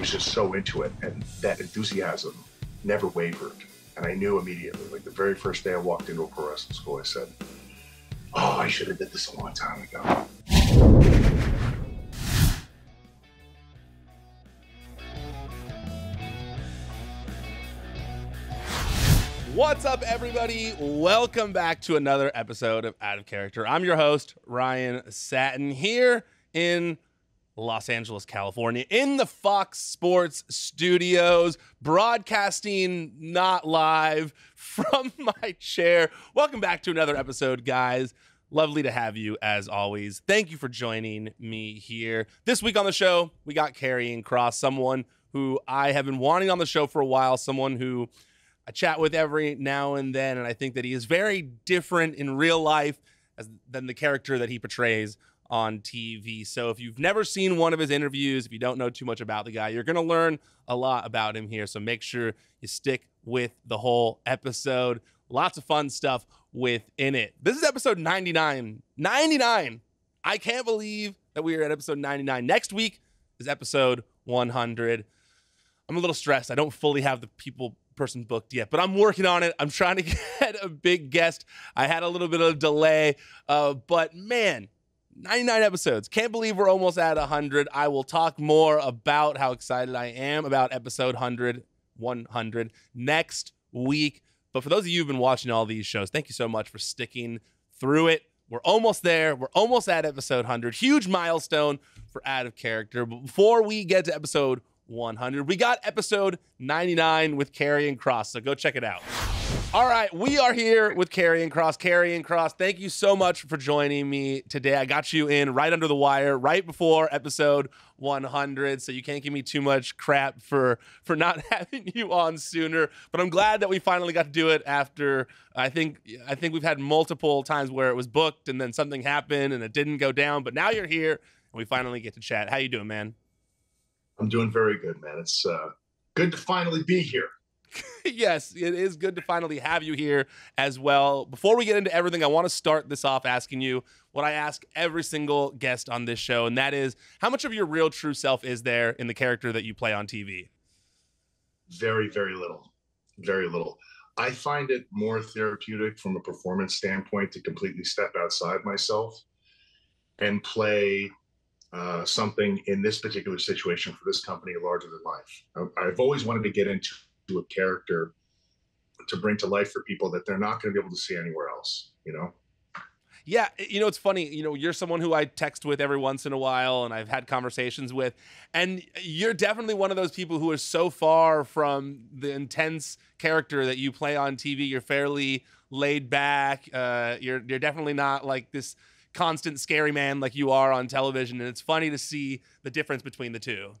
was just so into it, and that enthusiasm never wavered. And I knew immediately, like the very first day I walked into a pro wrestling school, I said, "Oh, I should have did this a long time ago." What's up, everybody? Welcome back to another episode of Out of Character. I'm your host, Ryan Satin, here in Los Angeles, California, in the Fox Sports studios, broadcasting not live from my chair. Welcome back to another episode, guys. Lovely to have you as always. Thank you for joining me here. This week on the show, we got Karrion Kross, someone who I have been wanting on the show for a while, someone who I chat with every now and then, and I think that he is very different in real life as, than the character that he portrays on TV. So if you've never seen one of his interviews, if you don't know too much about the guy, you're going to learn a lot about him here. So make sure you stick with the whole episode. Lots of fun stuff within it. This is episode 99. 99. I can't believe that we are at episode 99. Next week is episode 100. I'm a little stressed. I don't fully have the people person booked yet, but I'm working on it. I'm trying to get a big guest. I had a little bit of delay, uh, but man, 99 episodes. Can't believe we're almost at 100. I will talk more about how excited I am about episode 100, 100 next week. But for those of you who've been watching all these shows, thank you so much for sticking through it. We're almost there. We're almost at episode 100. Huge milestone for Out of Character. But before we get to episode 100. We got episode 99 with Karrion Kross, so go check it out. All right, we are here with Carrie and Cross. Kross. and Kross, thank you so much for joining me today. I got you in right under the wire, right before episode 100, so you can't give me too much crap for for not having you on sooner. But I'm glad that we finally got to do it after I think I think we've had multiple times where it was booked and then something happened and it didn't go down. But now you're here and we finally get to chat. How you doing, man? I'm doing very good, man. It's uh, good to finally be here. yes, it is good to finally have you here as well. Before we get into everything, I want to start this off asking you what I ask every single guest on this show, and that is how much of your real true self is there in the character that you play on TV? Very, very little. Very little. I find it more therapeutic from a performance standpoint to completely step outside myself and play uh, something in this particular situation for this company larger than life. I've always wanted to get into a character to bring to life for people that they're not going to be able to see anywhere else, you know? Yeah, you know it's funny. You know, you're someone who I text with every once in a while, and I've had conversations with, and you're definitely one of those people who are so far from the intense character that you play on TV. You're fairly laid back. Uh, you're you're definitely not like this constant scary man like you are on television, and it's funny to see the difference between the two.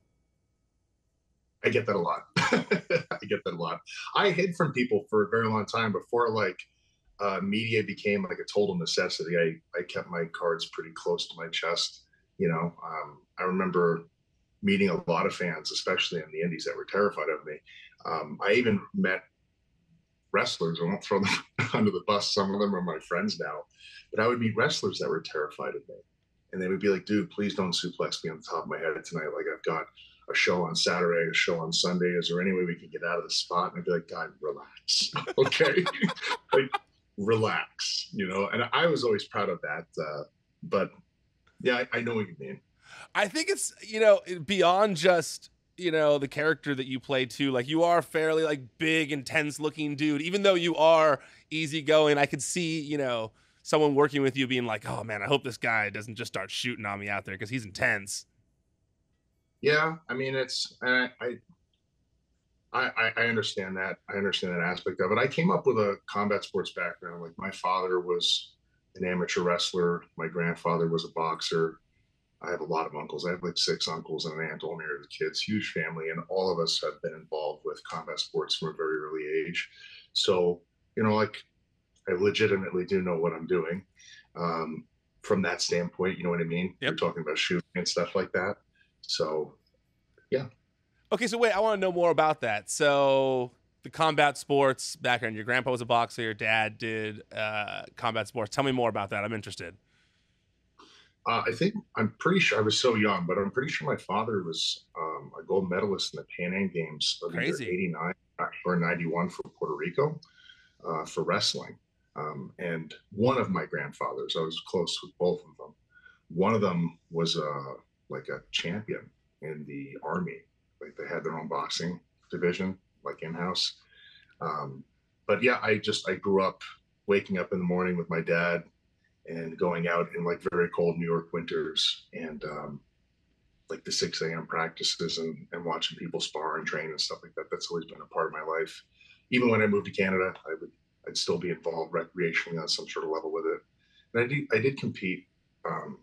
I get that a lot. I get that a lot. I hid from people for a very long time before like uh, media became like a total necessity. I, I kept my cards pretty close to my chest. You know, um, I remember meeting a lot of fans, especially in the indies, that were terrified of me. Um, I even met wrestlers. I won't throw them under the bus. Some of them are my friends now, but I would meet wrestlers that were terrified of me. And they would be like, dude, please don't suplex me on the top of my head tonight. Like I've got a show on Saturday, a show on Sunday. Is there any way we can get out of the spot? And I'd be like, God, relax. okay. like relax, you know? And I was always proud of that. Uh, but yeah, I, I know what you mean. I think it's, you know, beyond just you know the character that you play too like you are fairly like big intense looking dude even though you are easygoing i could see you know someone working with you being like oh man i hope this guy doesn't just start shooting on me out there because he's intense yeah i mean it's I, I I, I understand that. I understand that aspect of it. I came up with a combat sports background. Like my father was an amateur wrestler. My grandfather was a boxer. I have a lot of uncles. I have like six uncles and an aunt all married with kids, huge family, and all of us have been involved with combat sports from a very early age. So, you know, like I legitimately do know what I'm doing um, from that standpoint. You know what I mean? Yep. You're talking about shooting and stuff like that. So, yeah. Okay, so wait, I want to know more about that. So, the combat sports background. Your grandpa was a boxer. Your dad did uh, combat sports. Tell me more about that. I'm interested. Uh, I think I'm pretty sure I was so young, but I'm pretty sure my father was um, a gold medalist in the Pan Am Games of Crazy. either '89 or '91 for Puerto Rico uh, for wrestling. Um, and one of my grandfathers, I was close with both of them. One of them was uh, like a champion in the army. Like they had their own boxing division, like in house. Um, but yeah, I just I grew up waking up in the morning with my dad and going out in like very cold New York winters and um, like the 6 a.m. practices and, and watching people spar and train and stuff like that. That's always been a part of my life. Even when I moved to Canada, I would I'd still be involved recreationally on some sort of level with it. And I did I did compete um,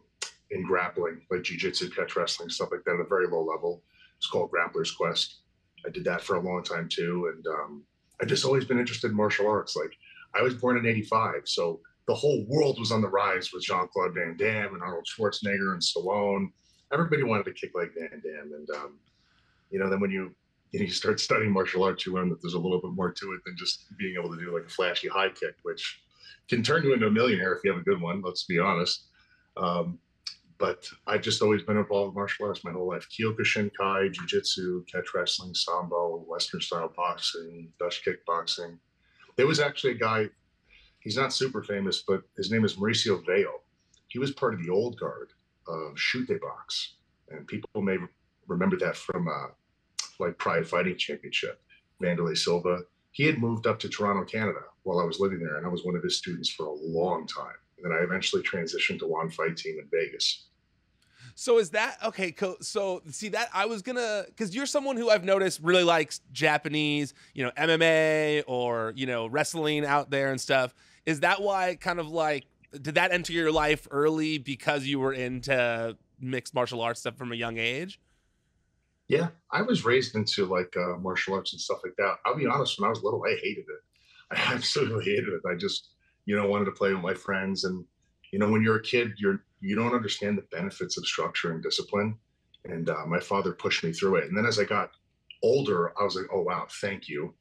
in grappling, like jiu-jitsu, catch wrestling, stuff like that at a very low level. It's called Grappler's Quest. I did that for a long time too. And um, I've just always been interested in martial arts. Like I was born in 85. So the whole world was on the rise with Jean-Claude Van Damme and Arnold Schwarzenegger and Stallone. Everybody wanted to kick like Van Damme. And, um, you know, then when you, you, know, you start studying martial arts, you learn that there's a little bit more to it than just being able to do like a flashy high kick, which can turn you into a millionaire if you have a good one, let's be honest. Um, but I've just always been involved with martial arts my whole life. Kyokushinkai, Jiu-Jitsu, catch wrestling, Sambo, Western style boxing, Dutch kickboxing. There was actually a guy, he's not super famous, but his name is Mauricio Veo. He was part of the old guard of Chute Boxe. And people may remember that from uh, like Pride Fighting Championship. Wanderlei Silva. He had moved up to Toronto, Canada while I was living there, and I was one of his students for a long time. And then I eventually transitioned to Wand Fight Team in Vegas. So is that okay? So see that I was gonna because you're someone who I've noticed really likes Japanese, you know, MMA or you know wrestling out there and stuff. Is that why kind of like did that enter your life early because you were into mixed martial arts stuff from a young age? Yeah, I was raised into like uh, martial arts and stuff like that. I'll be honest, when I was little, I hated it. I absolutely hated it. I just you know wanted to play with my friends and you know when you're a kid you're you don't understand the benefits of structure and discipline. And uh, my father pushed me through it. And then as I got older, I was like, oh, wow, thank you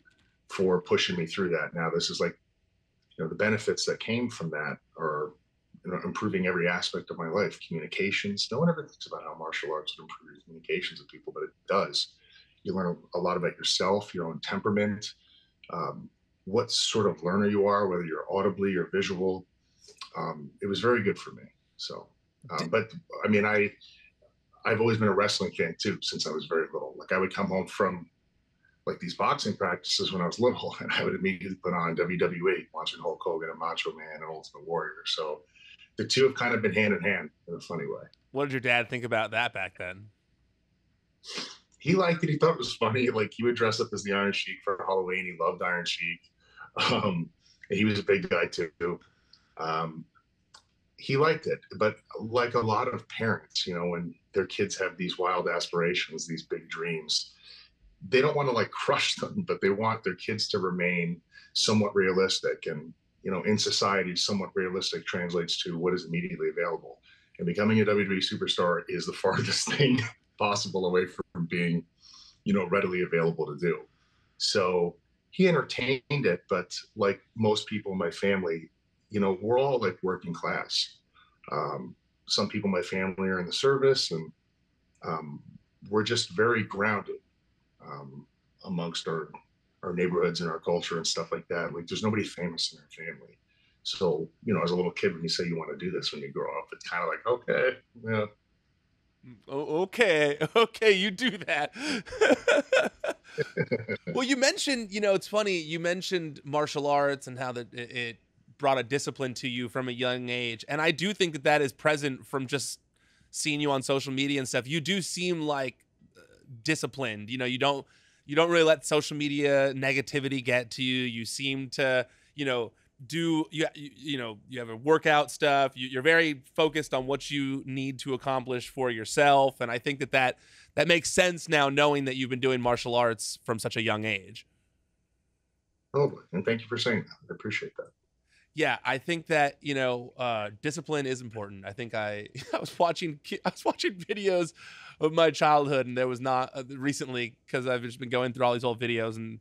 for pushing me through that. Now, this is like, you know, the benefits that came from that are you know, improving every aspect of my life. Communications. No one ever thinks about how martial arts would improve communications with people, but it does. You learn a lot about yourself, your own temperament, um, what sort of learner you are, whether you're audibly or visual. Um, it was very good for me. So, um, but I mean, I I've always been a wrestling fan too since I was very little. Like I would come home from like these boxing practices when I was little, and I would immediately put on WWE, watching Hulk Hogan and Macho Man and Ultimate Warrior. So the two have kind of been hand in hand in a funny way. What did your dad think about that back then? He liked it. He thought it was funny. Like he would dress up as the Iron Sheik for Halloween. He loved Iron Sheik. Um, he was a big guy too. Um, he liked it, but like a lot of parents, you know, when their kids have these wild aspirations, these big dreams, they don't want to like crush them, but they want their kids to remain somewhat realistic. And, you know, in society, somewhat realistic translates to what is immediately available. And becoming a WWE superstar is the farthest thing possible away from being, you know, readily available to do. So he entertained it, but like most people in my family, you know, we're all like working class. Um, some people in my family are in the service, and um, we're just very grounded um, amongst our our neighborhoods and our culture and stuff like that. Like, there's nobody famous in our family. So, you know, as a little kid, when you say you want to do this when you grow up, it's kind of like, okay, yeah. okay, okay, you do that. well, you mentioned, you know, it's funny. You mentioned martial arts and how that it, brought a discipline to you from a young age. And I do think that that is present from just seeing you on social media and stuff. You do seem like disciplined. You know, you don't you don't really let social media negativity get to you. You seem to, you know, do you you know you have a workout stuff you, are very focused on what you need to accomplish for yourself and i think that that that makes sense now knowing that you've been doing martial arts from such a young age oh and thank you for saying that i appreciate that yeah, I think that you know uh, discipline is important. I think I I was watching I was watching videos of my childhood, and there was not uh, recently because I've just been going through all these old videos, and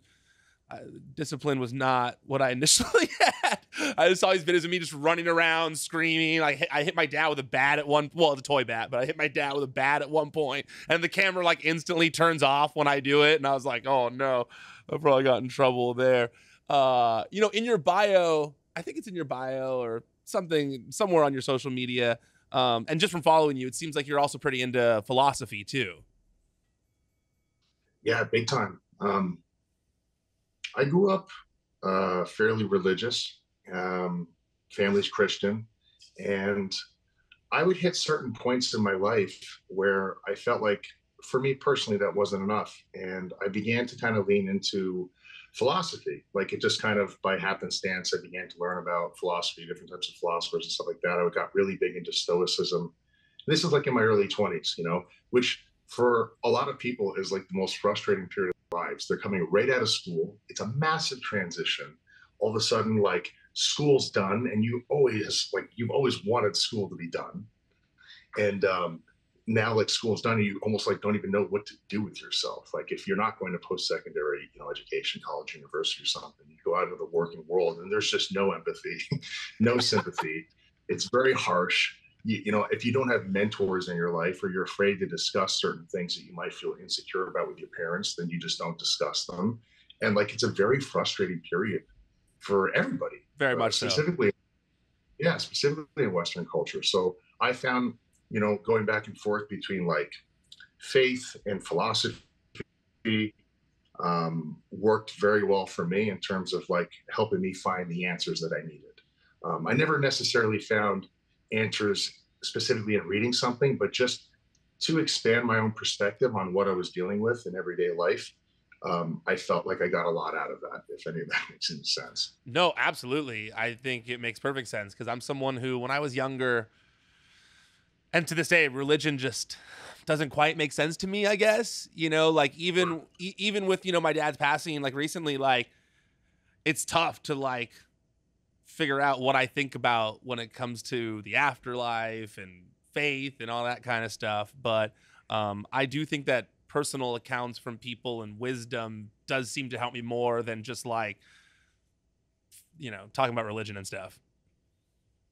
uh, discipline was not what I initially had. I just saw these videos of me just running around screaming. I hit, I hit my dad with a bat at one, well, a toy bat, but I hit my dad with a bat at one point, and the camera like instantly turns off when I do it, and I was like, oh no, I probably got in trouble there. Uh, you know, in your bio, I think it's in your bio or something somewhere on your social media. Um, and just from following you, it seems like you're also pretty into philosophy too. Yeah, big time. Um, I grew up uh, fairly religious, um, family's Christian, and I would hit certain points in my life where I felt like, for me personally, that wasn't enough, and I began to kind of lean into philosophy. Like it just kind of by happenstance, I began to learn about philosophy, different types of philosophers and stuff like that. I got really big into Stoicism. This is like in my early 20s, you know, which for a lot of people is like the most frustrating period of lives. They're coming right out of school. It's a massive transition. All of a sudden, like school's done, and you always like you've always wanted school to be done, and um, now like school's done, and you almost like don't even know what to do with yourself. Like if you're not going to post-secondary, you know, education, college, university, or something, you go out into the working world, and there's just no empathy, no sympathy. It's very harsh you, you, know, if you don't have mentors in your life or you're afraid to discuss certain things that you might feel insecure about with your parents, then you just don't discuss them. And like it's a very frustrating period for everybody. Very uh, much specifically, so. Yeah, specifically in Western culture. So I found, you know, going back and forth between like faith and philosophy um, worked very well for me in terms of like helping me find the answers that I needed. Um, I never necessarily found answers specifically in reading something, but just to expand my own perspective on what I was dealing with in everyday life. Um, I felt like I got a lot out of that, if any of that makes any sense. No, absolutely. I think it makes perfect sense because I'm someone who, when I was younger, and to this day, religion just doesn't quite make sense to me. I guess you know, like even e- even with you know my dad's passing, like recently, like it's tough to like figure out what I think about when it comes to the afterlife and faith and all that kind of stuff. But um, I do think that personal accounts from people and wisdom does seem to help me more than just like, you know, talking about religion and stuff.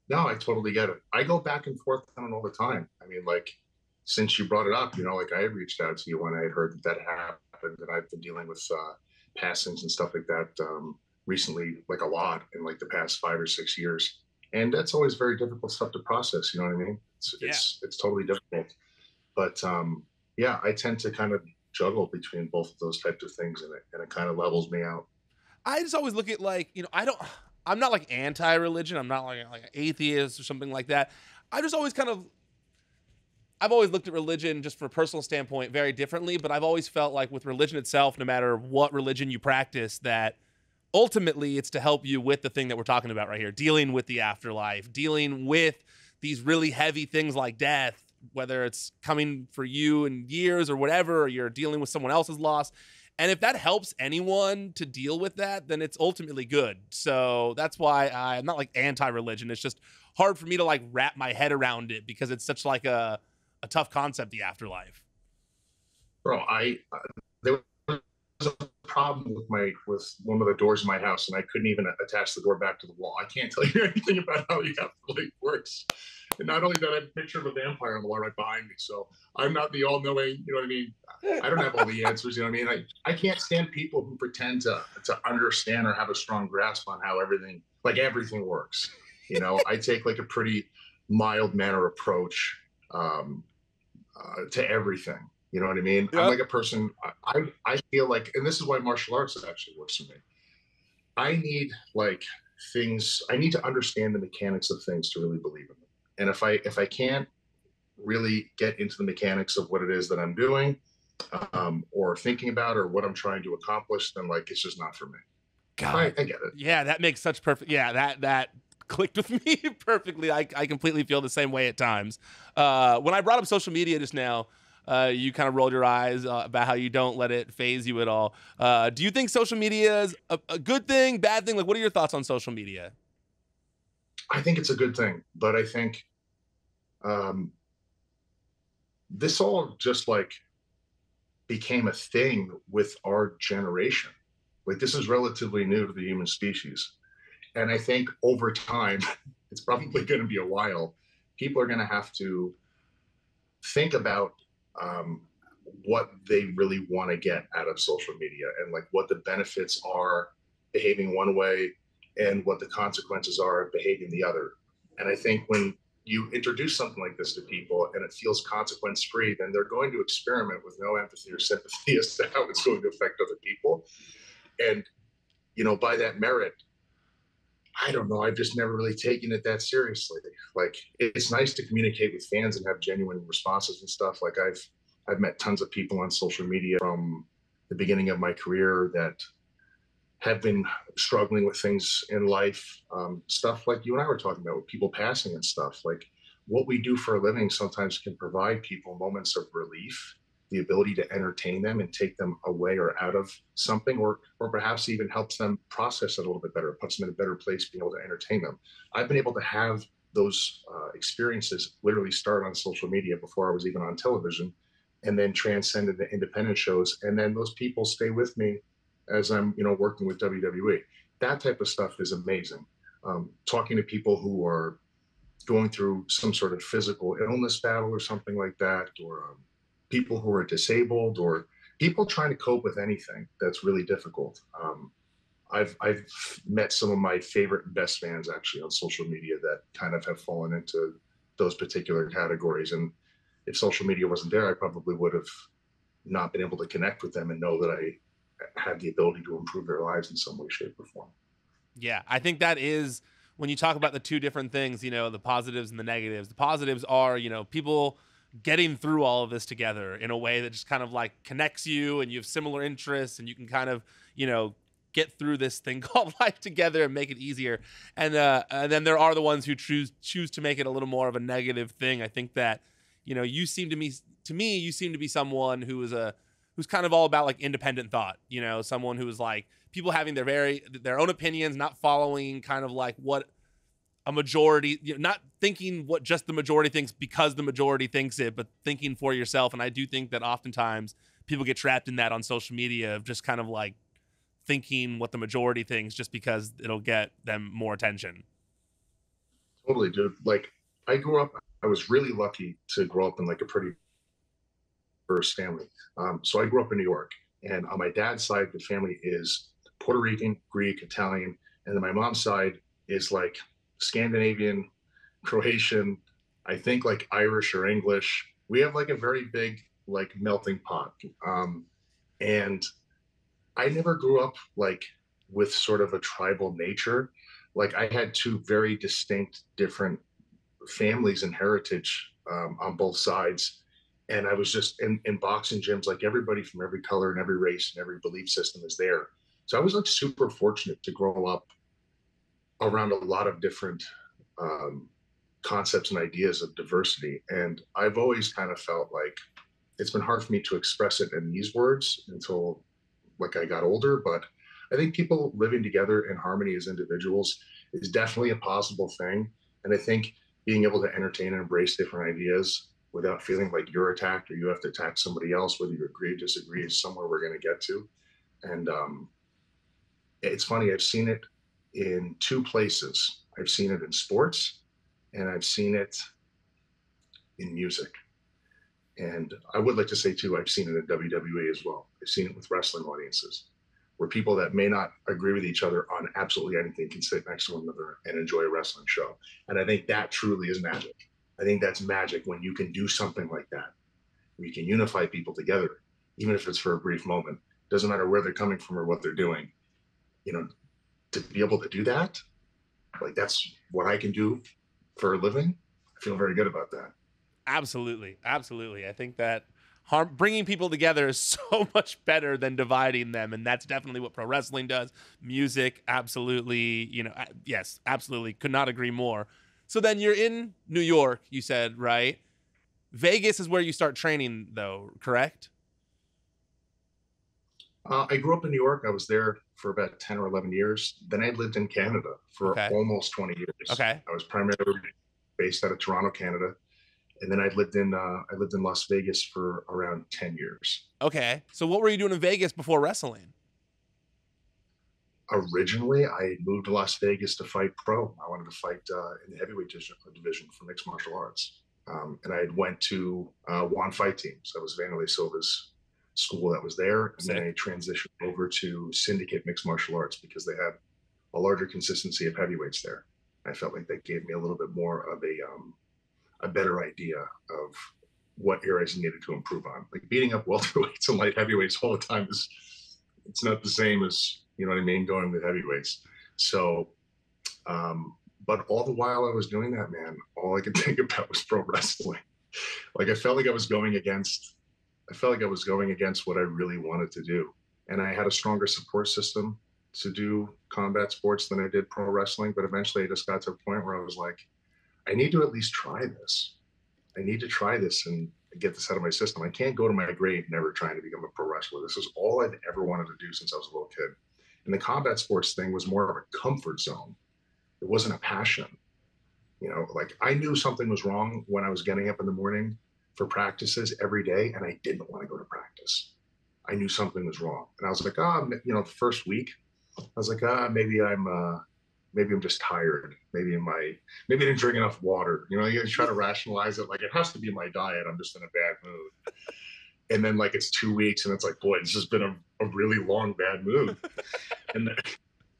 No, I totally get it. I go back and forth on it all the time. I mean, like, since you brought it up, you know, like I had reached out to you when I had heard that that happened, and I've been dealing with uh, passings and stuff like that um, recently, like a lot in like the past five or six years. And that's always very difficult stuff to process. You know what I mean? It's yeah. it's, it's totally difficult. But um, yeah, I tend to kind of juggle between both of those types of things, and it and it kind of levels me out. I just always look at like you know I don't I'm not like anti-religion. I'm not like like an atheist or something like that. I just always kind of I've always looked at religion just from a personal standpoint very differently, but I've always felt like with religion itself, no matter what religion you practice, that ultimately it's to help you with the thing that we're talking about right here dealing with the afterlife dealing with these really heavy things like death whether it's coming for you in years or whatever or you're dealing with someone else's loss and if that helps anyone to deal with that then it's ultimately good so that's why i'm not like anti-religion it's just hard for me to like wrap my head around it because it's such like a, a tough concept the afterlife bro i uh, there was a problem with my with one of the doors in my house, and I couldn't even attach the door back to the wall. I can't tell you anything about how the afterlife works. And not only that, I have a picture of a vampire on the wall right behind me. So I'm not the all-knowing. You know what I mean? I don't have all the answers. You know what I mean? I, I can't stand people who pretend to to understand or have a strong grasp on how everything like everything works. You know, I take like a pretty mild manner approach um, uh, to everything. You know what I mean? Yep. I'm like a person. I I feel like, and this is why martial arts actually works for me. I need like things. I need to understand the mechanics of things to really believe in them. And if I if I can't really get into the mechanics of what it is that I'm doing, um, or thinking about, or what I'm trying to accomplish, then like it's just not for me. God, I, I get it. Yeah, that makes such perfect. Yeah, that that clicked with me perfectly. I I completely feel the same way at times. Uh, when I brought up social media just now uh, you kind of rolled your eyes uh, about how you don't let it phase you at all. Uh, do you think social media is a, a, good thing, bad thing? Like, what are your thoughts on social media? I think it's a good thing, but I think um, this all just like became a thing with our generation. Like this is relatively new to the human species. And I think over time, it's probably going to be a while, people are going to have to think about um, what they really want to get out of social media and like what the benefits are behaving one way and what the consequences are of behaving the other. And I think when you introduce something like this to people and it feels consequence free, then they're going to experiment with no empathy or sympathy as to how it's going to affect other people. And, you know, by that merit, I don't know. I've just never really taken it that seriously. Like, it's nice to communicate with fans and have genuine responses and stuff. Like, I've I've met tons of people on social media from the beginning of my career that have been struggling with things in life, um, stuff like you and I were talking about with people passing and stuff. Like what we do for a living sometimes can provide people moments of relief, the ability to entertain them and take them away or out of something, or or perhaps even helps them process it a little bit better, puts them in a better place, being able to entertain them. I've been able to have those uh, experiences literally start on social media before I was even on television, and then transcend into independent shows, and then those people stay with me as I'm, you know, working with WWE. That type of stuff is amazing. Um, talking to people who are going through some sort of physical illness battle or something like that, or um, people who are disabled, or people trying to cope with anything that's really difficult. Um, I've I've met some of my favorite best fans actually on social media that kind of have fallen into those particular categories. And if social media wasn't there, I probably would have not been able to connect with them and know that I had the ability to improve their lives in some way, shape, or form. Yeah, I think that is when you talk about the two different things, you know, the positives and the negatives. The positives are, you know, people getting through all of this together in a way that just kind of like connects you and you have similar interests and you can kind of, you know, get through this thing called life together and make it easier. And uh, and then there are the ones who choose choose to make it a little more of a negative thing. I think that, you know, you seem to me to me you seem to be someone who is a who's kind of all about like independent thought, you know, someone who's like people having their very their own opinions, not following kind of like what a majority, you know, not thinking what just the majority thinks because the majority thinks it, but thinking for yourself. And I do think that oftentimes people get trapped in that on social media of just kind of like thinking what the majority thinks just because it'll get them more attention. Totally, dude. Like I grew up, I was really lucky to grow up in like a pretty first family. Um, so I grew up in New York, and on my dad's side, the family is Puerto Rican, Greek, Italian, and then my mom's side is like Scandinavian, Croatian, I think like Irish or English. We have like a very big like melting pot. Um, and I never grew up like with sort of a tribal nature. Like I had two very distinct, different families and heritage um, on both sides and I was just in, in boxing gyms, like everybody from every color and every race and every belief system is there. So I was like super fortunate to grow up around a lot of different um, concepts and ideas of diversity. And I've always kind of felt like it's been hard for me to express it in these words until like I got older. But I think people living together in harmony as individuals is definitely a possible thing. And I think being able to entertain and embrace different ideas without feeling like you're attacked or you have to attack somebody else, whether you agree or disagree, is somewhere we're going to get to. And um, it's funny, I've seen it in two places. I've seen it in sports and I've seen it in music. And I would like to say, too, I've seen it in WWE as well. I've seen it with wrestling audiences where people that may not agree with each other on absolutely anything can sit next to one another and enjoy a wrestling show. And I think that truly is magic. I think that's magic when you can do something like that. We can unify people together, even if it's for a brief moment. Doesn't matter where they're coming from or what they're doing. You know, to be able to do that, like that's what I can do for a living. I feel very good about that. Absolutely, absolutely. I think that harm, bringing people together is so much better than dividing them, and that's definitely what pro wrestling does. Music, absolutely. You know, yes, absolutely. Could not agree more. So then you're in New York, you said, right? Vegas is where you start training, though, correct? Uh, I grew up in New York. I was there for about 10 or 11 years. Then I lived in Canada for okay. almost 20 years. Okay. I was primarily based out of Toronto, Canada. And then I lived in uh, I lived in Las Vegas for around 10 years. Okay. So what were you doing in Vegas before wrestling? Originally I moved to Las Vegas to fight pro. I wanted to fight uh, in the heavyweight division for mixed martial arts. Um, and I had went to uh, Wand Fight Team. So it was Wanderlei Silva's school that was there. And then I transitioned over to Syndicate Mixed Martial Arts because they had a larger consistency of heavyweights there. I felt like that gave me a little bit more of a um, a better idea of what areas I needed to improve on. Like beating up welterweights and light heavyweights all the time is it's not the same as you know what I mean going with heavyweights. So um, but all the while I was doing that, man, all I could think about was pro wrestling. Like I felt like I was going against I felt like I was going against what I really wanted to do. And I had a stronger support system to do combat sports than I did pro wrestling. But eventually I just got to a point where I was like, I need to at least try this. I need to try this and get this out of my system. I can't go to my grave never trying to become a pro wrestler. This is all I've ever wanted to do since I was a little kid. And the combat sports thing was more of a comfort zone. It wasn't a passion. You know, like I knew something was wrong when I was getting up in the morning for practices every day and I didn't want to go to practice. I knew something was wrong. And I was like, ah, oh, you know, the first week, I was like, ah, maybe I'm, uh, maybe I'm just tired. Maybe my, maybe I didn't drink enough water. You know, you try to rationalize it like it has to be my diet. I'm just in a bad mood. And then like it's two weeks and it's like, boy, this has been a, a really long bad move. And then,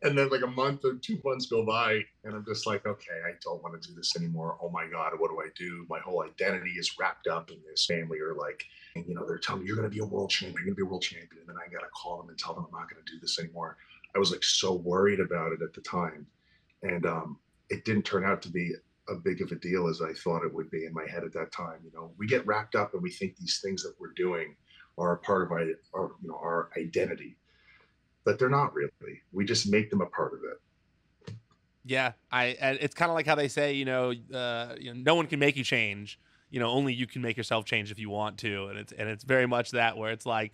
and then like a month or two months go by and i'm just like okay i don't want to do this anymore. Oh my god what do i do? My whole identity is wrapped up in this family or like you know they're telling me you're going to be a world champion you're going to be a world champion and then i got to call them and tell them i'm not going to do this anymore. I was like so worried about it at the time and um, it didn't turn out to be a big of a deal as i thought it would be in my head at that time you know we get wrapped up and we think these things that we're doing are a part of our, our you know our identity but they're not really. We just make them a part of it. Yeah, I. It's kind of like how they say, you know, uh, you know, no one can make you change. You know, only you can make yourself change if you want to, and it's and it's very much that where it's like,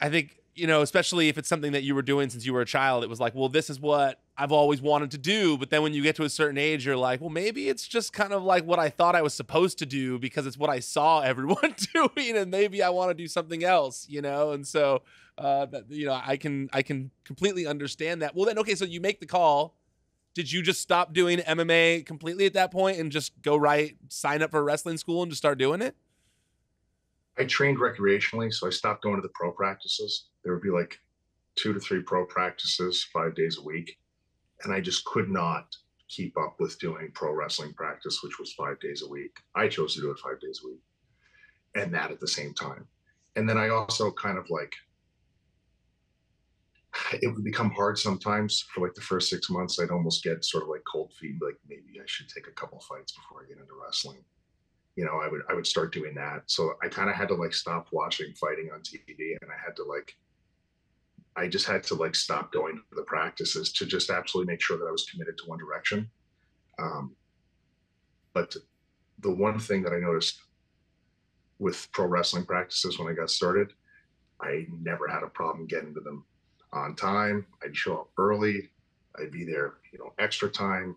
I think you know, especially if it's something that you were doing since you were a child, it was like, well, this is what I've always wanted to do. But then when you get to a certain age, you're like, well, maybe it's just kind of like what I thought I was supposed to do because it's what I saw everyone doing, and maybe I want to do something else, you know. And so, uh, that you know, I can I can completely understand that. Well, then, okay, so you make the call. Did you just stop doing MMA completely at that point and just go right sign up for wrestling school and just start doing it? I trained recreationally, so I stopped going to the pro practices. There would be like two to three pro practices five days a week. And I just could not keep up with doing pro wrestling practice, which was five days a week. I chose to do it five days a week and that at the same time. And then I also kind of like, it would become hard sometimes for like the first six months. I'd almost get sort of like cold feet, like maybe I should take a couple fights before I get into wrestling you know, I would I would start doing that. So I kind of had to like stop watching fighting on TV, and I had to like, I just had to like stop going to the practices to just absolutely make sure that I was committed to one direction. Um, but the one thing that I noticed with pro wrestling practices when I got started, I never had a problem getting to them on time. I'd show up early. I'd be there, you know, extra time.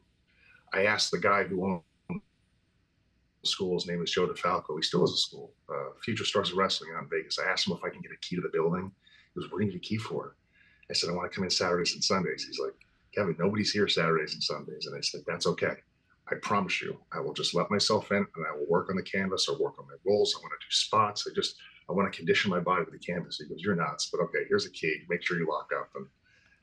I asked the guy who owned the school. His name is Joe DeFalco. He still has a school, uh, Future Stars of Wrestling out in Vegas. I asked him if I can get a key to the building. He goes, What do you need a key for? I said, I want to come in Saturdays and Sundays. He's like, Kevin, nobody's here Saturdays and Sundays. And I said, That's okay. I promise you, I will just let myself in and I will work on the canvas or work on my rolls. I want to do spots. I just, I want to condition my body to the canvas. He goes, You're nuts, but okay, here's a key. Make sure you lock up. And,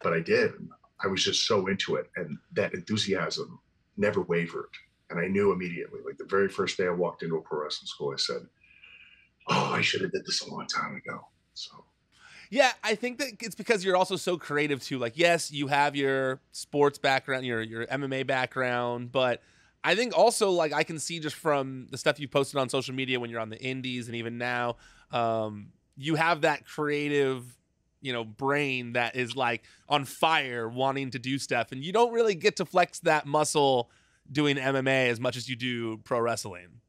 but I did. And I was just so into it. And that enthusiasm never wavered. And I knew immediately, like the very first day I walked into a pro wrestling school, I said, "Oh, I should have did this a long time ago." So. Yeah, I think that it's because you're also so creative too. Like, yes, you have your sports background, your your MMA background, but I think also like I can see just from the stuff you posted on social media when you're on the indies and even now, um, you have that creative, you know, brain that is like on fire, wanting to do stuff, and you don't really get to flex that muscle doing MMA as much as you do pro wrestling.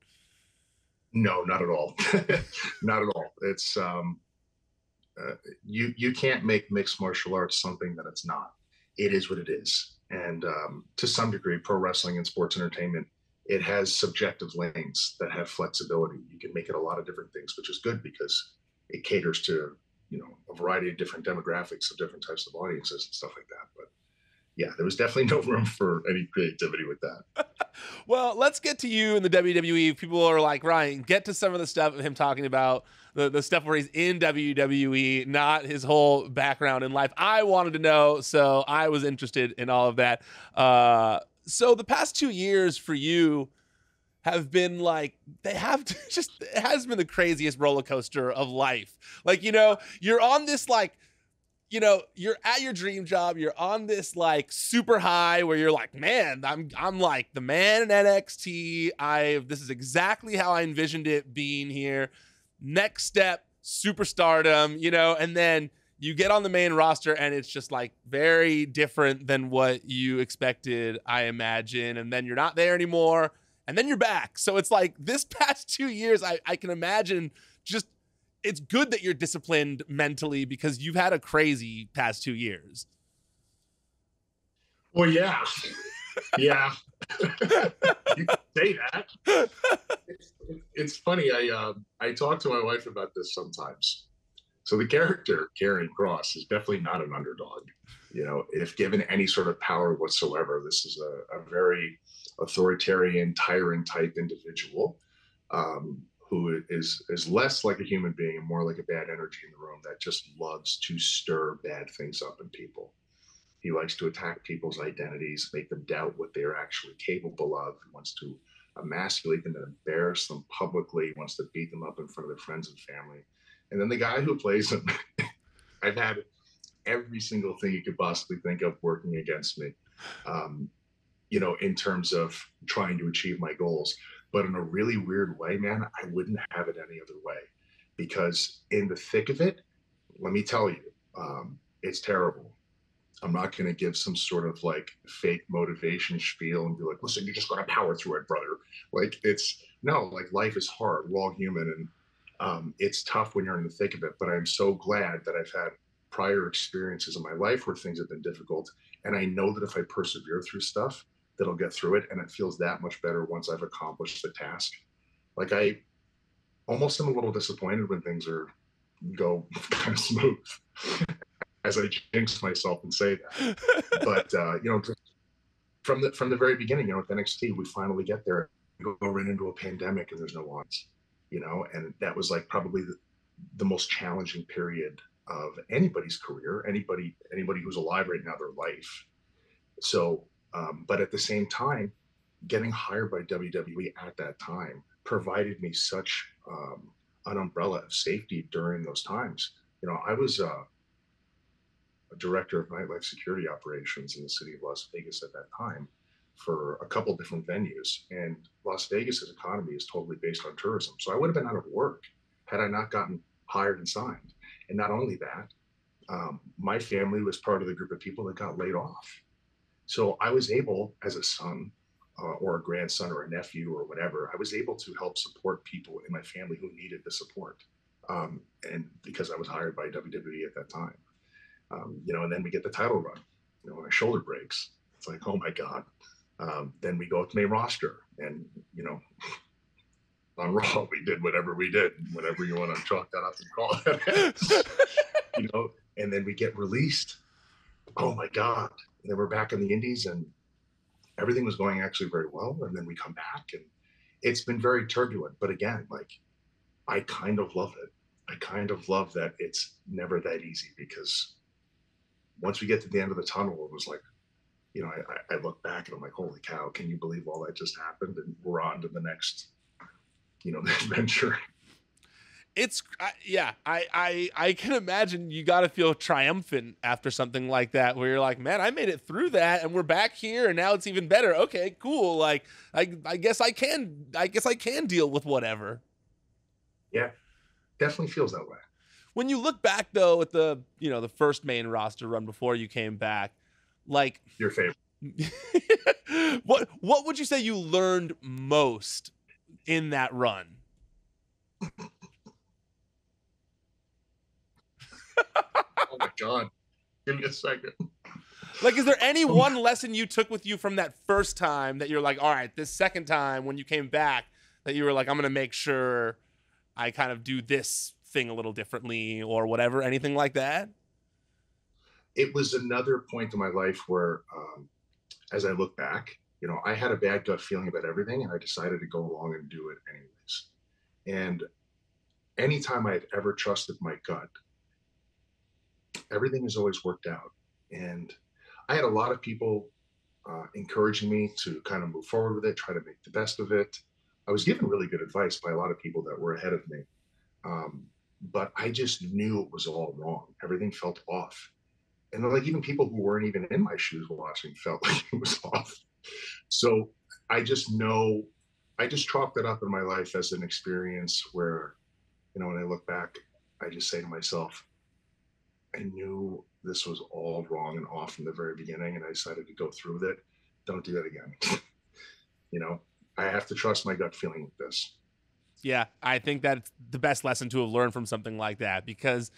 No, not at all. not at all. It's um, uh, you you can't make mixed martial arts something that it's not. It is what it is, and um, to some degree, pro wrestling and sports entertainment it has subjective lanes that have flexibility. You can make it a lot of different things, which is good because it caters to you know a variety of different demographics of different types of audiences and stuff like that. But yeah, there was definitely no room for any creativity with that. well, let's get to you in the WWE. People are like, Ryan, get to some of the stuff of him talking about the, the stuff where he's in WWE, not his whole background in life. I wanted to know, so I was interested in all of that. Uh, so the past two years for you have been like they have just it has been the craziest roller coaster of life. Like you know, you're on this like you know, you're at your dream job, you're on this like super high where you're like, man, I'm I'm like the man in NXT. I this is exactly how I envisioned it being here. Next step, superstardom, you know, and then you get on the main roster and it's just like very different than what you expected, I imagine. And then you're not there anymore, and then you're back. So it's like this past two years, I, I can imagine just it's good that you're disciplined mentally because you've had a crazy past two years. Well, yeah. yeah. you say that. It's, it's funny. I uh, I talk to my wife about this sometimes. So the character Karrion Kross is definitely not an underdog. You know, if given any sort of power whatsoever, this is a, a very authoritarian, tyrant type individual. Um, who is is less like a human being and more like a bad energy in the room that just loves to stir bad things up in people. He likes to attack people's identities, make them doubt what they're actually capable of. He wants to emasculate them and embarrass them publicly. He wants to beat them up in front of their friends and family. And then the guy who plays him, I've had every single thing you could possibly think of working against me. Um, you know, in terms of trying to achieve my goals but in a really weird way, man, I wouldn't have it any other way because in the thick of it, let me tell you, um, it's terrible. I'm not going to give some sort of like fake motivation spiel and be like, listen, you just got to power through it, brother. Like, it's no, like life is hard. We're all human and um, it's tough when you're in the thick of it. But I'm so glad that I've had prior experiences in my life where things have been difficult. And I know that if I persevere through stuff, that'll get through it and it feels that much better once i've accomplished the task. Like i almost am a little disappointed when things are go kind of smooth as i jinx myself and say that. But uh, you know from the from the very beginning you know with nxt we finally get there we go right into a pandemic and there's no odds you know? And that was like probably the, the most challenging period of anybody's career anybody anybody who's alive right now their life. So um, but at the same time, getting hired by WWE at that time provided me such um, an umbrella of safety during those times. You know, I was uh, a director of nightlife security operations in the city of Las Vegas at that time for a couple different venues. And Las Vegas's economy is totally based on tourism. So I would have been out of work had I not gotten hired and signed. And not only that, um, my family was part of the group of people that got laid off. So I was able, as a son uh, or a grandson or a nephew or whatever, I was able to help support people in my family who needed the support. Um, and because I was hired by WWE at that time, um, you know, and then we get the title run, you know, my shoulder breaks. It's like, oh my God. Um, then we go to main roster and, you know, on Raw, we did whatever we did, whatever you want to chalk that up and call it. you know, and then we get released. Oh my God they were back in the Indies and everything was going actually very well. And then we come back and it's been very turbulent. But again, like I kind of love it. I kind of love that it's never that easy because once we get to the end of the tunnel, it was like, you know, I, I look back and I'm like, holy cow, can you believe all that just happened? And we're on to the next, you know, adventure it's yeah i i i can imagine you got to feel triumphant after something like that where you're like man i made it through that and we're back here and now it's even better. Okay cool like i i guess i can i guess i can deal with whatever. Yeah definitely feels that way. When you look back though at the you know the first main roster run before you came back like your favorite. What what would you say you learned most in that run oh my god. Give me a second. Like, is there any one lesson you took with you from that first time that you're like, all right, this second time when you came back, that you were like, I'm gonna make sure I kind of do this thing a little differently or whatever? Anything like that? It was another point in my life where, um, as I look back, you know, I had a bad gut feeling about everything and I decided to go along and do it anyways. And anytime I've ever trusted my gut, everything has always worked out. And I had a lot of people uh, encouraging me to kind of move forward with it, try to make the best of it. I was given really good advice by a lot of people that were ahead of me. Um, but I just knew it was all wrong. Everything felt off. And like even people who weren't even in my shoes watching felt like it was off. So I just know, I just chalked it up in my life as an experience where, you know, when I look back, I just say to myself, I knew this was all wrong and off from the very beginning, and I decided to go through with it. Don't do that again. you know, I have to trust my gut feeling with this. Yeah, I think that's the best lesson to have learned from something like that because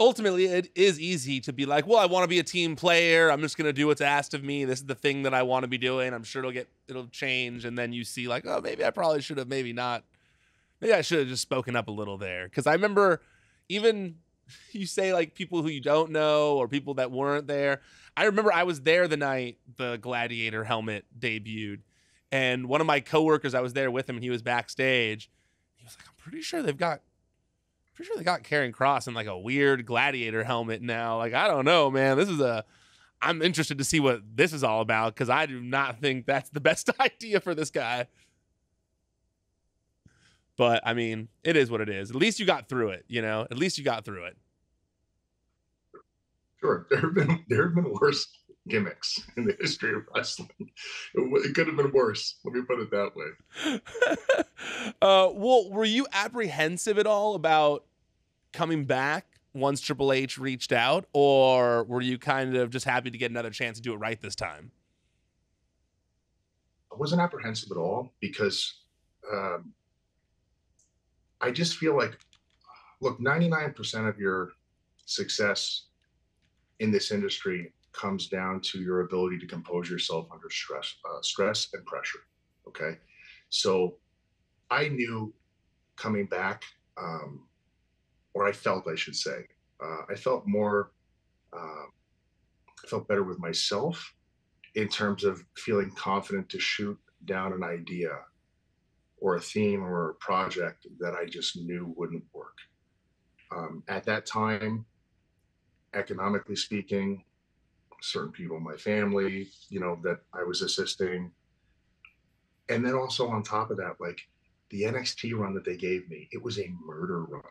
ultimately it is easy to be like, well, I want to be a team player. I'm just going to do what's asked of me. This is the thing that I want to be doing. I'm sure it'll get it'll change and then you see like, oh, maybe I probably should have maybe not. Maybe I should have just spoken up a little there cuz I remember even you say like people who you don't know or people that weren't there. I remember I was there the night the Gladiator helmet debuted, and one of my coworkers, I was there with him, and he was backstage. He was like, "I'm pretty sure they've got, pretty sure they got Karrion Kross in like a weird Gladiator helmet now. Like I don't know, man. This is a." I'm interested to see what this is all about because I do not think that's the best idea for this guy. But I mean, it is what it is. At least you got through it, you know. At least you got through it. Sure, there have been there have been worse gimmicks in the history of wrestling. It, could have been worse. Let me put it that way. uh, well, were you apprehensive at all about coming back once Triple H reached out, or were you kind of just happy to get another chance to do it right this time? I wasn't apprehensive at all because um, I just feel like, look, 99% of your success in this industry comes down to your ability to compose yourself under stress, uh, stress and pressure. Okay, so I knew coming back, um, or I felt, I should say, uh, I felt more, uh, I felt better with myself in terms of feeling confident to shoot down an idea or a theme or a project that I just knew wouldn't work. Um, at that time, economically speaking, certain people in my family, you know, that I was assisting. And then also on top of that, like the NXT run that they gave me, it was a murder run.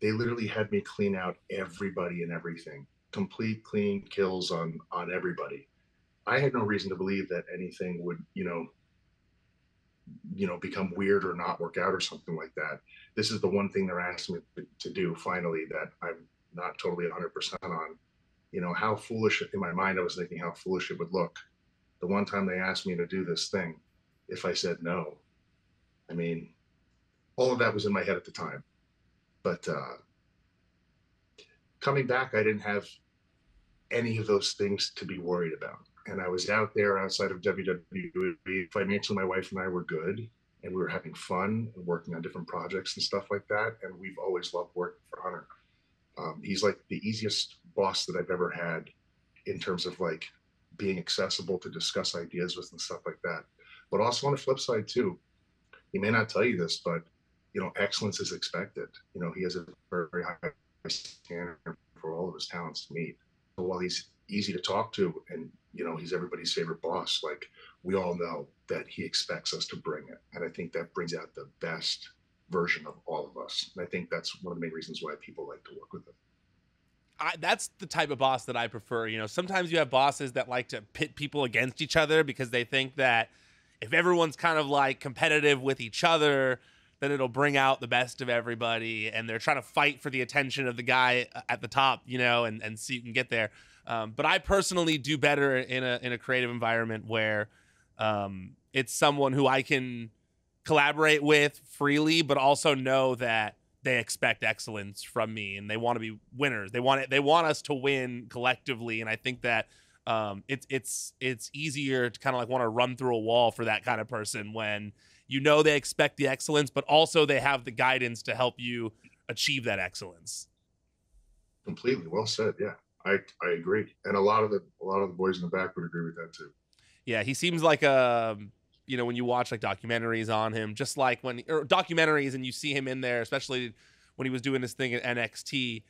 They literally had me clean out everybody and everything, complete clean kills on on everybody. I had no reason to believe that anything would, you know, you know become weird or not work out or something like that this is the one thing they're asking me to, do finally that i'm not totally 100% on. You know how foolish in my mind i was thinking how foolish it would look. The one time they asked me to do this thing if i said no i mean all of that was in my head at the time. But uh coming back i didn't have any of those things to be worried about and I was out there outside of WWE. Financially, my wife and I were good, and we were having fun and working on different projects and stuff like that. And we've always loved working for Hunter. Um, he's like the easiest boss that I've ever had in terms of like being accessible to discuss ideas with and stuff like that. But also on the flip side too, he may not tell you this, but you know, excellence is expected. You know, he has a very, very high standard for all of his talents to meet. So while he's easy to talk to and you know he's everybody's favorite boss like we all know that he expects us to bring it and i think that brings out the best version of all of us and i think that's one of the main reasons why people like to work with him I, that's the type of boss that I prefer. You know, sometimes you have bosses that like to pit people against each other because they think that if everyone's kind of like competitive with each other, then it'll bring out the best of everybody. And they're trying to fight for the attention of the guy uh, at the top, you know, and, and see you can get there. Um, but I personally do better in a in a creative environment where um, it's someone who I can collaborate with freely, but also know that they expect excellence from me and they want to be winners. They want it. They want us to win collectively, and I think that um, it's it's it's easier to kind of like want to run through a wall for that kind of person when you know they expect the excellence, but also they have the guidance to help you achieve that excellence. Completely well said. Yeah, I I agree, and a lot of the a lot of the boys in the back would agree with that too. Yeah, he seems like a um, you know when you watch like documentaries on him, just like when or documentaries and you see him in there, especially when he was doing this thing at NXT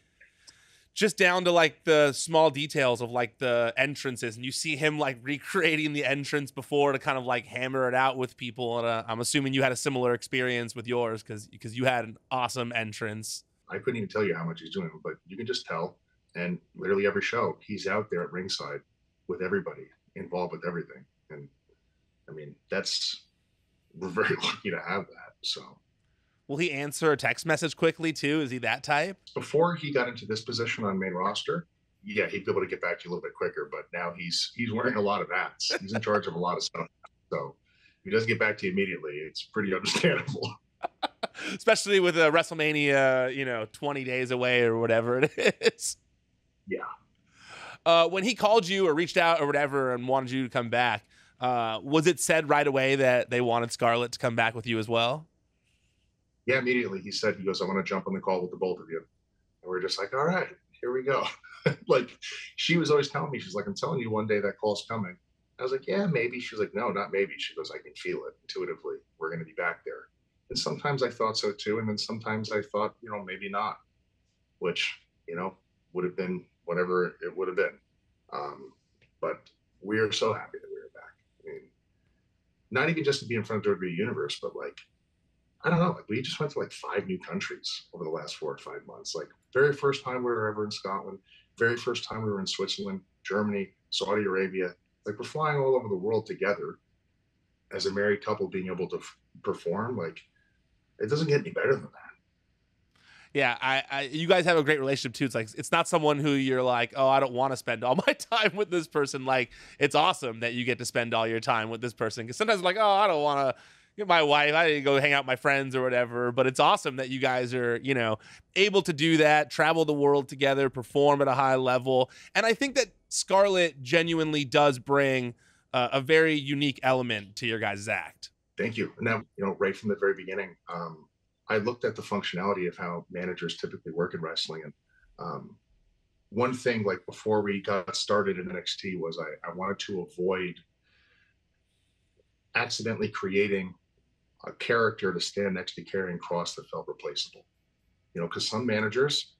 just down to like the small details of like the entrances and you see him like recreating the entrance before to kind of like hammer it out with people and uh, i'm assuming you had a similar experience with yours because because you had an awesome entrance. I couldn't even tell you how much he's doing but you can just tell and literally every show he's out there at ringside with everybody involved with everything and i mean that's we're very lucky to have that so Will he answer a text message quickly too? Is he that type? Before he got into this position on main roster, yeah, he'd be able to get back to you a little bit quicker. But now he's he's wearing a lot of hats. He's in charge of a lot of stuff. So if he doesn't get back to you immediately, it's pretty understandable. Especially with a WrestleMania, you know, 20 days away or whatever it is. Yeah. Uh, when he called you or reached out or whatever and wanted you to come back, uh, was it said right away that they wanted Scarlett to come back with you as well? yeah, immediately he said, he goes, I want to jump on the call with the both of you. And we're just like, all right, here we go. like she was always telling me, she's like, I'm telling you one day that call's coming. I was like, yeah, maybe. She's like, no, not maybe. She goes, I can feel it intuitively. We're going to be back there. And sometimes I thought so too. And then sometimes I thought, you know, maybe not, which, you know, would have been whatever it would have been. Um, but we are so happy that we are back. I mean, not even just to be in front of the universe, but like I don't know. Like we just went to like five new countries over the last four or five months. Like very first time we were ever in Scotland, very first time we were in Switzerland, Germany, Saudi Arabia. Like we're flying all over the world together as a married couple, being able to f- perform. Like it doesn't get any better than that. Yeah, I, I, you guys have a great relationship too. It's like it's not someone who you're like, oh, I don't want to spend all my time with this person. Like it's awesome that you get to spend all your time with this person. Because sometimes like, oh, I don't want to get my wife. I go hang out with my friends or whatever. But it's awesome that you guys are, you know, able to do that, travel the world together, perform at a high level. And I think that Scarlett genuinely does bring uh, a very unique element to your guys' act. Thank you. Now, you know, right from the very beginning, um, I looked at the functionality of how managers typically work in wrestling. And um, one thing, like before we got started in NXT, was I, I wanted to avoid accidentally creating a character to stand next to Karrion Kross that felt replaceable. You know, because some managers,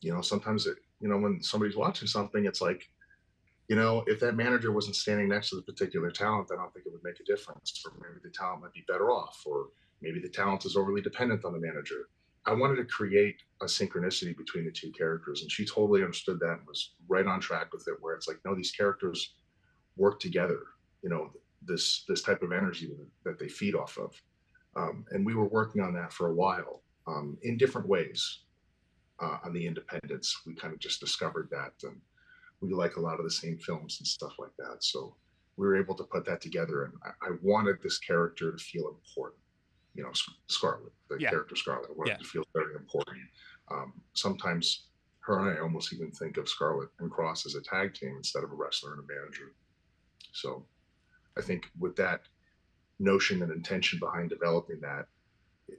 you know, sometimes it, you know, when somebody's watching something, it's like, you know, if that manager wasn't standing next to the particular talent, I don't think it would make a difference. Or maybe the talent might be better off, or maybe the talent is overly dependent on the manager. I wanted to create a synchronicity between the two characters, and she totally understood that and was right on track with it. Where it's like, no, these characters work together. You know, this this type of energy that they feed off of. Um, and we were working on that for a while um, in different ways. Uh, on the independence, we kind of just discovered that, and we like a lot of the same films and stuff like that. So we were able to put that together, and I, I wanted this character to feel important. You know, Scarlett, the yeah. character Scarlett, I yeah. to feel very important. Um, sometimes her and I almost even think of Scarlett and Kross as a tag team instead of a wrestler and a manager. So I think with that notion and intention behind developing that,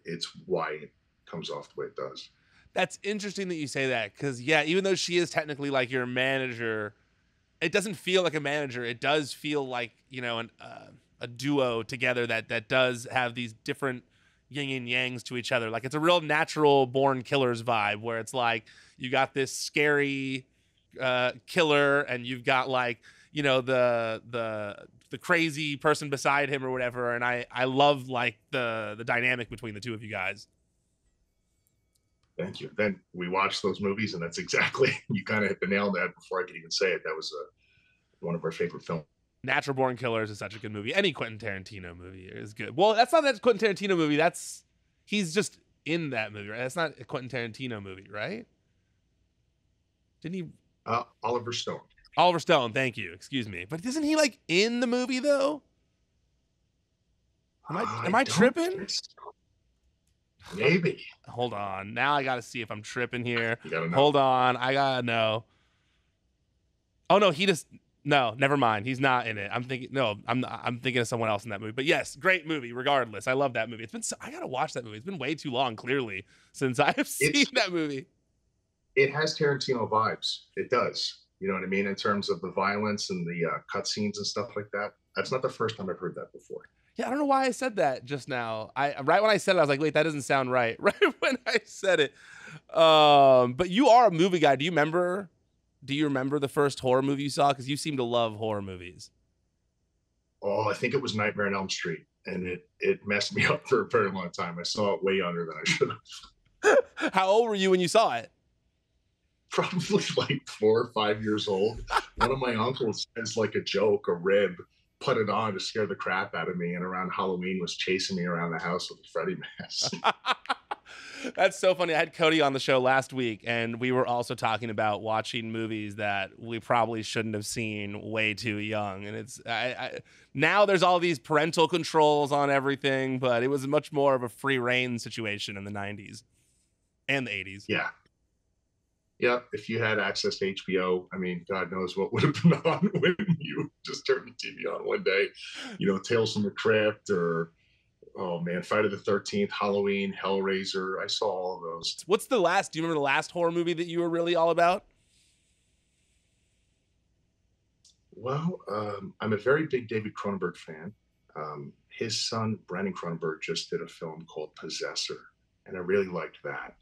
it's why it comes off the way it does. That's interesting that you say that because yeah, even though she is technically like your manager, it doesn't feel like a manager. It does feel like you know an, uh, a duo together that that does have these different yin and yangs to each other. Like it's a real natural born killers vibe where it's like you got this scary uh, killer and you've got like you know the the the crazy person beside him or whatever. And i i love like the the dynamic between the two of you guys. Thank you. Then we watched those movies and that's exactly you kind of hit the nail on that before i could even say it. That was a, uh, one of our favorite films natural born killers is such a good movie any quentin tarantino movie is good well that's not that quentin tarantino movie that's he's just in that movie right that's not a quentin tarantino movie right didn't he uh, oliver stone Oliver Stone, thank you. Excuse me. But isn't he like in the movie though? Am I uh, am I, I tripping? Maybe. Hold on. Now I got to see if I'm tripping here. Hold on. I got to know. Oh no, he just No, never mind. He's not in it. I'm thinking no, I'm not, I'm thinking of someone else in that movie. But yes, great movie. Regardless, I love that movie. It's been so, I gotta watch that movie. It's been way too long, clearly, since I have seen It's- that movie. It has Tarantino vibes. It does. You know what I mean in terms of the violence and the uh, cutscenes and stuff like that. That's not the first time I've heard that before. Yeah, I don't know why I said that just now. I right when I said it, I was like, wait, that doesn't sound right. Right when I said it. Um, but you are a movie guy. Do you remember? Do you remember the first horror movie you saw? Because you seem to love horror movies. Oh, I think it was Nightmare on Elm Street, and it it messed me up for a very long time. I saw it way younger than I should have. How old were you when you saw it? Probably like four or five years old. One of my uncles, as like a joke, a rib, put it on to scare the crap out of me, and around Halloween was chasing me around the house with a Freddy mask. That's so funny. I had Cody on the show last week, and we were also talking about watching movies that we probably shouldn't have seen way too young. And it's I, I, now there's all these parental controls on everything, but it was much more of a free reign situation in the '90s and the '80s. yeah. Yeah, if you had access to HBO, I mean, God knows what would have been on when you just turned the TV on one day. You know, Tales from the Crypt or, oh man, Friday the 13th, Halloween, Hellraiser. I saw all of those. What's the last? Do you remember the last horror movie that you were really all about? Well, um, I'm a very big David Cronenberg fan. Um, his son, Brandon Cronenberg, just did a film called Possessor, and I really liked that.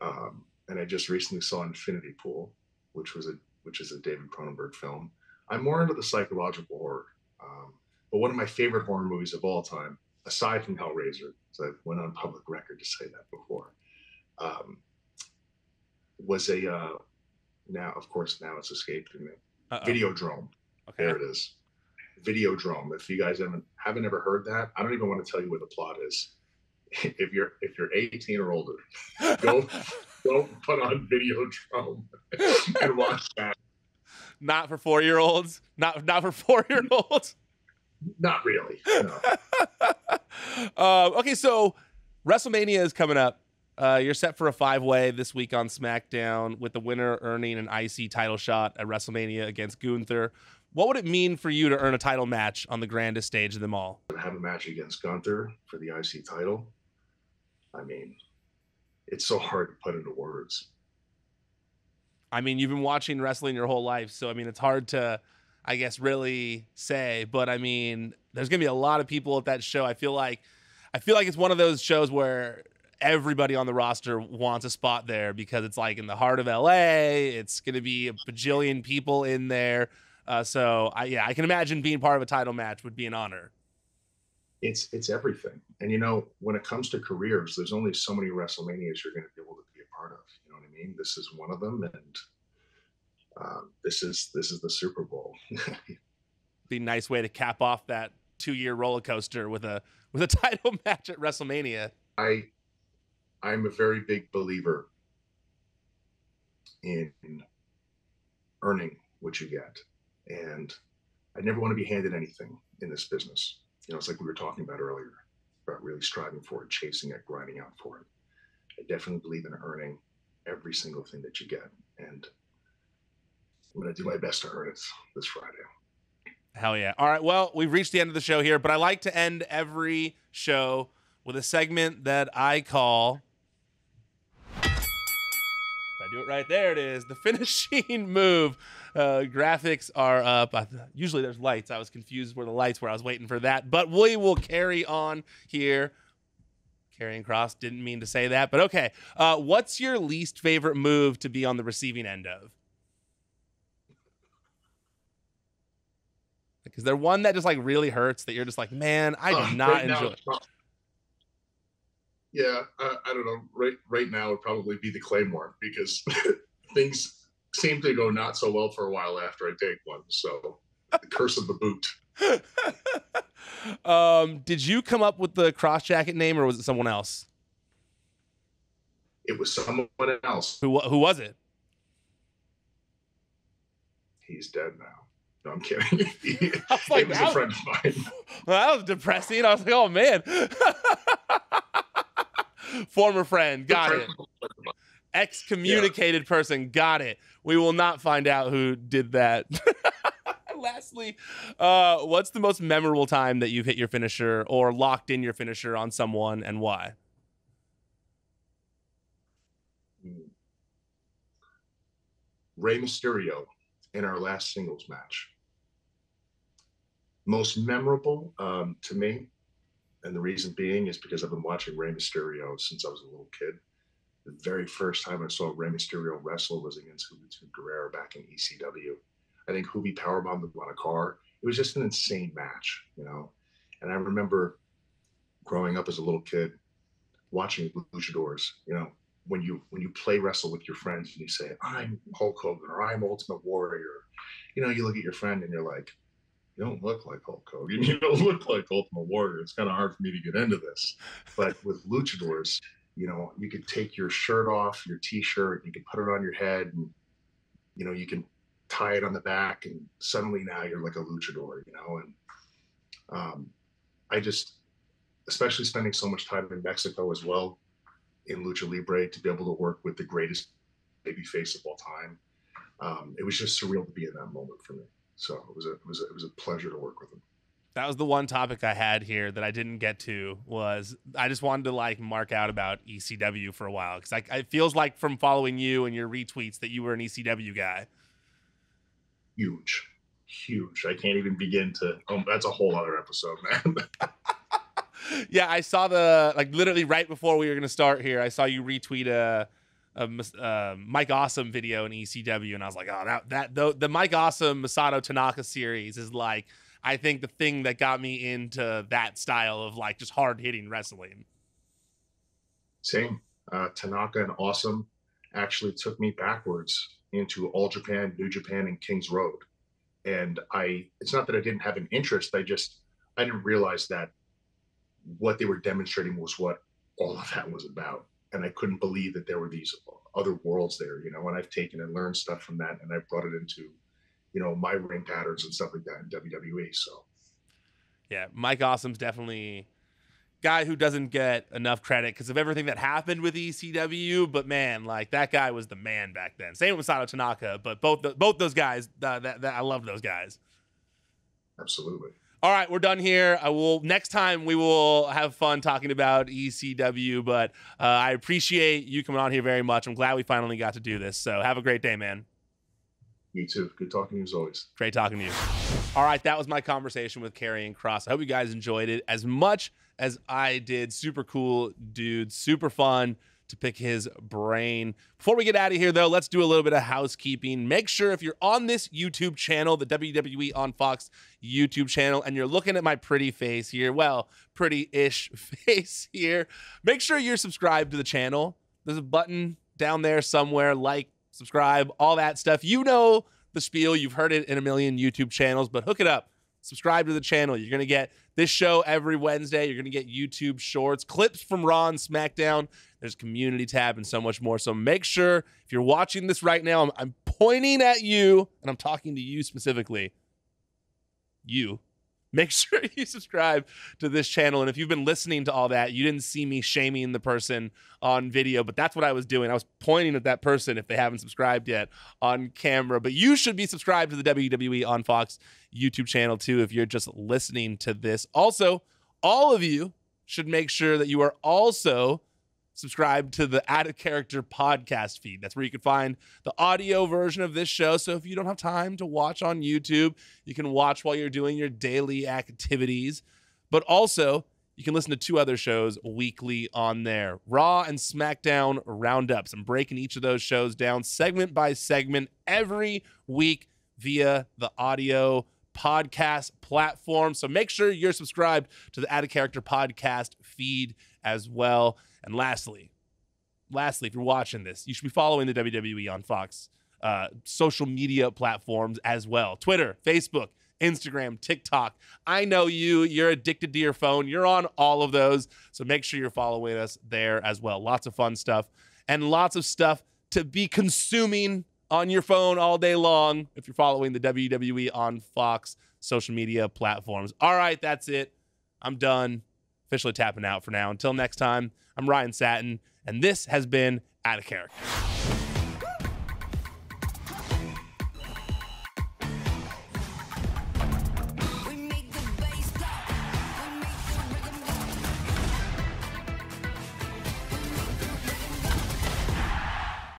Um, and I just recently saw Infinity Pool, which was a which is a David Cronenberg film. I'm more into the psychological horror, um, but one of my favorite horror movies of all time, aside from Hellraiser, because I've went on public record to say that before, um, was a uh, now of course now it's escaping me. Uh-oh. Videodrome. Okay. There it is. Videodrome. If you guys haven't haven't ever heard that, I don't even want to tell you what the plot is. If you're if you're 18 or older, go go put on Videodrome and watch that. not for four year olds. Not not for four year olds. Not really. No. Uh, okay, so WrestleMania is coming up. Uh, you're set for a five way this week on SmackDown with the winner earning an IC title shot at WrestleMania against Gunther. What would it mean for you to earn a title match on the grandest stage of them all? To have a match against Gunther for the IC title. I mean, it's so hard to put into words. I mean, you've been watching wrestling your whole life, so I mean, it's hard to, I guess, really say. But I mean, there's gonna be a lot of people at that show. I feel like, I feel like it's one of those shows where everybody on the roster wants a spot there because it's like in the heart of LA. It's gonna be a bajillion people in there. Uh, so I, yeah, I can imagine being part of a title match would be an honor. It's it's everything. And you know, when it comes to careers, there's only so many WrestleManias you're going to be able to be a part of. You know what I mean? This is one of them, and um, this is this is the Super Bowl. Be nice way to cap off that two year roller coaster with a with a title match at WrestleMania. I I'm a very big believer in earning what you get. And I never want to be handed anything in this business. You know, it's like we were talking about earlier about really striving for it, chasing it, grinding out for it. I definitely believe in earning every single thing that you get. And I'm going to do my best to earn it this Friday. Hell yeah. All right. Well, we've reached the end of the show here, but I like to end every show with a segment that I call. I do it right, there it is. The finishing move. Uh, graphics are up. I, usually there's lights. I was confused where the lights were. I was waiting for that, but we will carry on here. Carrying cross. Didn't mean to say that, but okay. Uh, what's your least favorite move to be on the receiving end of? Is there one that just like really hurts that you're just like, man, I do Uh, not right enjoy. prob- yeah, I, I don't know. Right, right now would probably be the Claymore because things seem to go not so well for a while after I take one. So, the curse of the boot. um, did you come up with the Kross jacket name or was it someone else? It was someone else. Who who was it? He's dead now. No, I'm kidding. it was like, was a friend of mine. Well, that was depressing. I was like, oh man. Former friend, got it. Excommunicated person, got it. We will not find out who did that. lastly, uh, what's the most memorable time that you've hit your finisher or locked in your finisher on someone and why? Rey Mysterio in our last singles match. Most memorable um, to me, and the reason being is because I've been watching Rey Mysterio since I was a little kid. The very first time I saw Rey Mysterio wrestle was against Juventud Guerrera back in ECW. I think Juvi powerbombed him on a car. It was just an insane match, you know. And I remember growing up as a little kid watching luchadors, you know, when you when you play wrestle with your friends and you say I'm Hulk Hogan or I'm Ultimate Warrior, you know, you look at your friend and you're like, you don't look like Hulk Hogan, you don't look like Ultimate Warrior. It's kind of hard for me to get into this, but with luchadors, you know, you could take your shirt off, your T-shirt, you can put it on your head, and you know, you can tie it on the back, and suddenly now you're like a luchador, you know. And um, I just, especially spending so much time in Mexico as well, in lucha libre to be able to work with the greatest baby face of all time. Um, it was just surreal to be in that moment for me. So it was a it was a, it was a pleasure to work with him. That was the one topic I had here that I didn't get to was I just wanted to like mark out about ECW for a while because like it feels like from following you and your retweets that you were an ECW guy. Huge, huge. I can't even begin to. Oh, that's a whole other episode, man. yeah, I saw the like literally right before we were gonna start here. I saw you retweet a, a uh, Mike Awesome video in ECW, and I was like, oh, that that the, the Mike Awesome Masato Tanaka series is like I think the thing that got me into that style of like just hard hitting wrestling. Same. Uh, Tanaka and Awesome actually took me backwards into All Japan, New Japan, and King's Road. And I, it's not that I didn't have an interest. I just, I didn't realize that what they were demonstrating was what all of that was about. And I couldn't believe that there were these other worlds there, you know, and I've taken and learned stuff from that and I've brought it into, you know, my ring patterns and stuff like that in WWE. So, yeah, Mike Awesome's definitely guy who doesn't get enough credit because of everything that happened with ECW. But man, like that guy was the man back then. Same with Sato Tanaka, but both the, both those guys, uh, that, that I love those guys. Absolutely all right, we're done here. I will next time we will have fun talking about ECW, but uh, I appreciate you coming on here very much. I'm glad we finally got to do this. So have a great day, man. Me too. Good talking to you as always. Great talking to you. All right, that was my conversation with Karrion Kross. I hope you guys enjoyed it as much as I did. Super cool dude, super fun to pick his brain. Before we get out of here, though, let's do a little bit of housekeeping. Make sure if you're on this YouTube channel, the WWE on Fox YouTube channel, and you're looking at my pretty face here, well, pretty ish face here, make sure you're subscribed to the channel. There's a button down there somewhere, like, subscribe, all that stuff. You know the spiel, you've heard it in a million YouTube channels, but hook it up subscribe to the channel. You're going to get this show every Wednesday. You're going to get YouTube shorts, clips from Raw and SmackDown. There's community tab and so much more. So make sure if you're watching this right now, I'm, I'm pointing at you and I'm talking to you specifically. You make sure you subscribe to this channel. And if you've been listening to all that, you didn't see me shaming the person on video, but that's what I was doing. I was pointing at that person if they haven't subscribed yet on camera. But you should be subscribed to the WWE on Fox YouTube channel too if you're just listening to this. Also, all of you should make sure that you are also subscribe to the Out of Character podcast feed. That's where you can find the audio version of this show. So if you don't have time to watch on YouTube, you can watch while you're doing your daily activities. But also, you can listen to two other shows weekly on there Raw and SmackDown Roundups. I'm breaking each of those shows down segment by segment every week via the audio podcast platform. So make sure you're subscribed to the Out of Character podcast feed as well. And lastly, lastly, if you're watching this, you should be following the WWE on Fox uh, social media platforms as well Twitter, Facebook, Instagram, TikTok. I know you, you're addicted to your phone. You're on all of those. So make sure you're following us there as well. Lots of fun stuff and lots of stuff to be consuming on your phone all day long if you're following the WWE on Fox social media platforms. All right, that's it. I'm done. Officially tapping out for now. Until next time. I'm Ryan Satin, and this has been Out of Character.